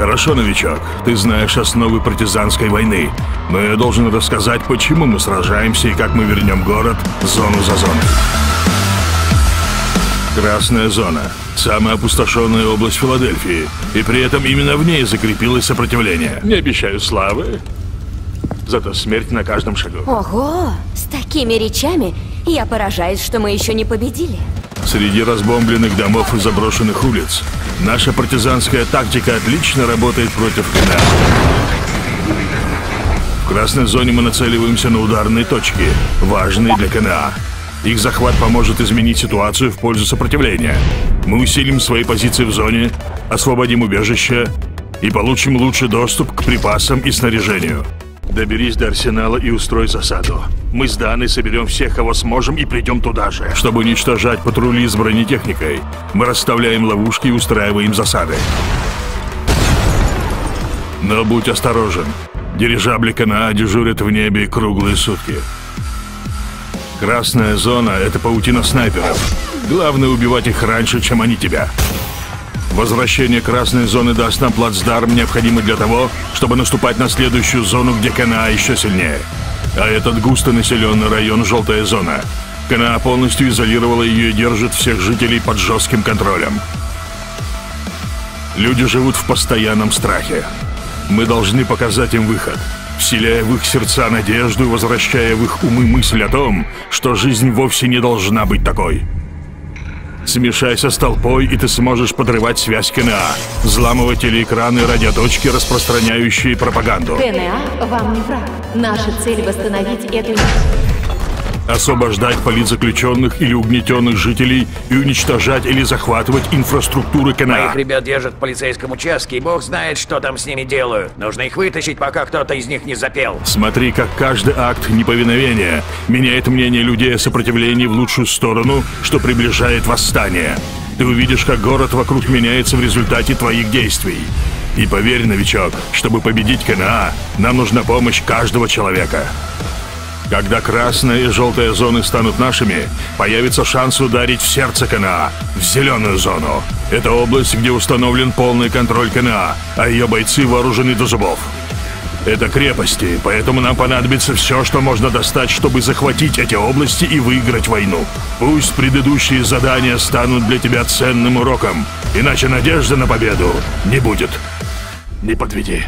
Хорошо, новичок. Ты знаешь основы партизанской войны. Но я должен рассказать, почему мы сражаемся и как мы вернем город зону за зоной. Красная зона. Самая опустошенная область Филадельфии. И при этом именно в ней закрепилось сопротивление. Не обещаю славы, зато смерть на каждом шагу. Ого, с такими речами я поражаюсь, что мы еще не победили. Среди разбомбленных домов и заброшенных улиц наша партизанская тактика отлично работает против КНА. В красной зоне мы нацеливаемся на ударные точки, важные для КНА. Их захват поможет изменить ситуацию в пользу сопротивления. Мы усилим свои позиции в зоне, освободим убежище и получим лучший доступ к припасам и снаряжению. Доберись до арсенала и устрой засаду. Мы с Даной соберем всех, кого сможем, и придем туда же. Чтобы уничтожать патрули с бронетехникой, мы расставляем ловушки и устраиваем засады. Но будь осторожен. Дирижабли КНА дежурят в небе круглые сутки. Красная зона — это паутина снайперов. Главное убивать их раньше, чем они тебя. Возвращение красной зоны даст нам плацдарм, необходимый для того, чтобы наступать на следующую зону, где КНА еще сильнее. А этот густонаселенный район — желтая зона. КНА полностью изолировала ее и держит всех жителей под жестким контролем. Люди живут в постоянном страхе. Мы должны показать им выход — вселяя в их сердца надежду и возвращая в их умы мысль о том, что жизнь вовсе не должна быть такой. Смешайся с толпой, и ты сможешь подрывать связь КНА, взламывать телеэкраны радиоточки, распространяющие пропаганду. КНА вам не враг. Наша цель восстановить эту освобождать политзаключенных или угнетенных жителей и уничтожать или захватывать инфраструктуры КНА. Моих ребят держат в полицейском участке, и бог знает, что там с ними делают. Нужно их вытащить, пока кто-то из них не запел. Смотри, как каждый акт неповиновения меняет мнение людей о сопротивлении в лучшую сторону, что приближает восстание. Ты увидишь, как город вокруг меняется в результате твоих действий. И поверь, новичок, чтобы победить КНА, нам нужна помощь каждого человека. Когда красная и желтая зоны станут нашими, появится шанс ударить в сердце КНА, в зеленую зону. Это область, где установлен полный контроль КНА, а ее бойцы вооружены до зубов. Это крепости, поэтому нам понадобится все, что можно достать, чтобы захватить эти области и выиграть войну. Пусть предыдущие задания станут для тебя ценным уроком, иначе надежды на победу не будет. Не подведи.